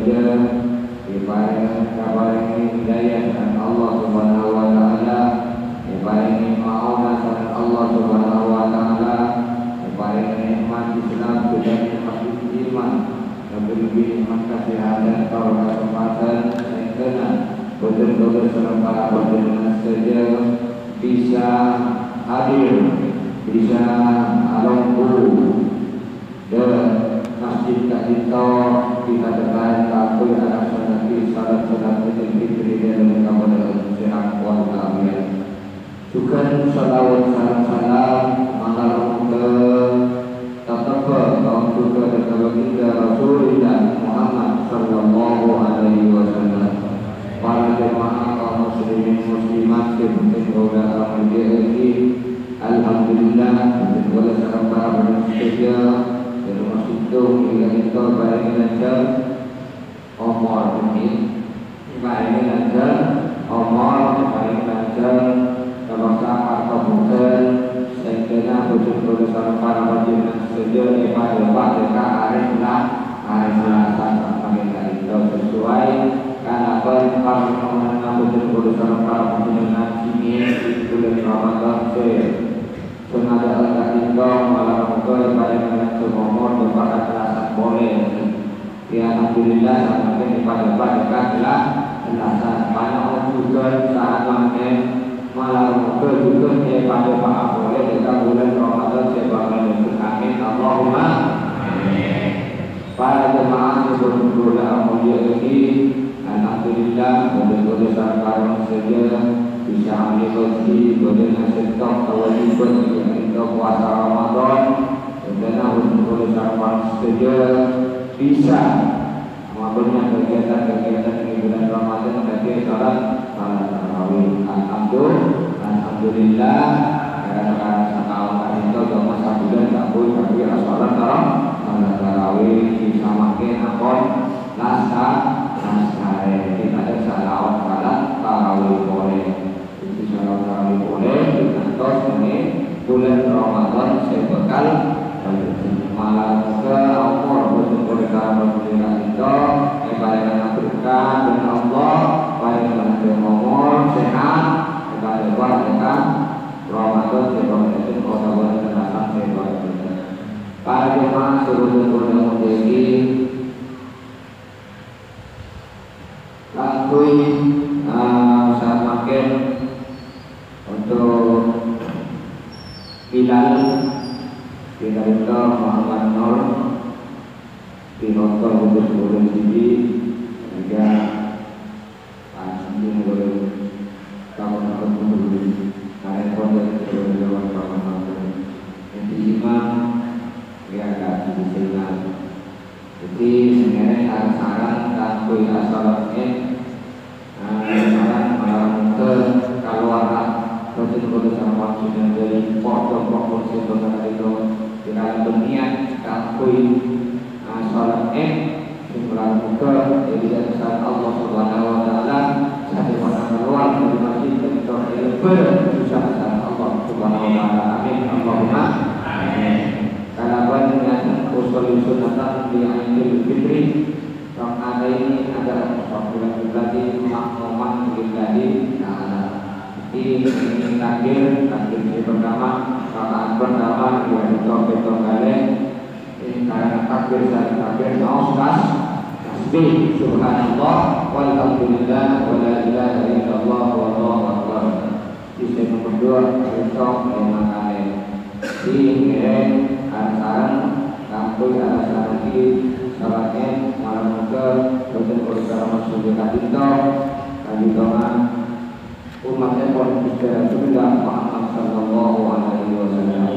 kerja Diparingi kabar ini hidayah dan Allah subhanahu wa ta'ala Diparingi ma'una dengan Allah subhanahu wa ta'ala Diparingi nikmat Islam dan nikmat iman Memberi nikmat kesehatan Kau kesempatan Yang kena Betul-betul serta dengan saja Bisa hadir Bisa alongku Dan masjid Kak Dito Kita dekat Takui anak sanati Salat-salat Itu fitri Dan kepada Sehat warga Juga salawat salam-salam Malam ke semua kepada kelasan boleh. Ya alhamdulillah semakin pada katalah kelasan banyak orang juga saat makan malam muka juga pada pak boleh. Dekat bulan Ramadan sebagai amin Allahumma para jemaah berdoa mulia ini Alhamdulillah boleh-boleh sekarang saja. Bisa ambil rezeki boleh ngasih tok kewajiban yang kita puasa Ramadan. dan sekarang saja bisa melakukan kegiatan-kegiatan di bulan Ramadan. Bagi sholat salat tarawih. Alhamdulillah, Alhamdulillah. Karena setahun hari itu cuma satu bulan tak boleh tapi sholat tarawih bisa makin akon nasa naskah kita ada salawat salat tarawih boleh itu salawat tarawih boleh kita terus ini bulan Ramadan saya bekal malam ke Allah bersyukur karena bersyukur itu ibadah berkah dan Allah baik dengan umur sehat ibadah berkah Ramadan sebab itu kota boleh terasa sebab itu para jemaah seluruh dunia menjadi lakui uh, saat makin untuk Bilal Bilal itu Muhammad Nur di hotel untuk bulan sini juga asli boleh tahun tahun dulu karena konten sebelum jalan tahun tahun jadi imam ya agak disengat jadi sebenarnya harus saran dan kui asalnya saran malam ke keluar betul-betul dari pokok-pokok sebenarnya itu di dalam dunia kakui asalnya Syukuran muka Jadi dari saat Allah subhanahu wa ta'ala Satu mana keluar dari masjid itu bersusah saat Allah subhanahu wa ta'ala. Amin. Allahumma. Amin. Kalaban dengan usul sunatan di Aidil Fitri Yang ada ini ada Bulan Ibradi Makmuman Ibradi Nah Ini takdir Takdir ini pertama Rakaat pertama Dua itu Betul kalian Ini karena takdir dan takdir Mau sudah tasbih subhanallah walhamdulillah wa la ilaha illallah wallahu akbar. Sisi nomor dua besok memang ada di asaran kampus alasan lagi salatnya malam ke untuk berusaha masuk ke kabinto kabinto umatnya pun sudah Muhammad sallallahu alaihi wasallam.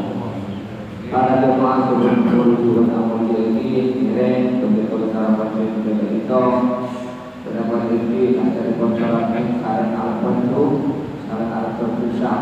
Para jemaah sebelum turun amal jadi nilai untuk sarapan juga itu berapa tinggi ada di kontrakan karen alpon itu karen alpon susah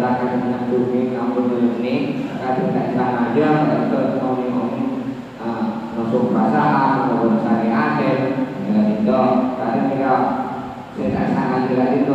dalakan nang dunge ampunane kadhe nek tak aja terus ngomong ngomong ah nusuk perasaan ngomong sari ate dengan itu kadhe kita saya tak sangat jelas itu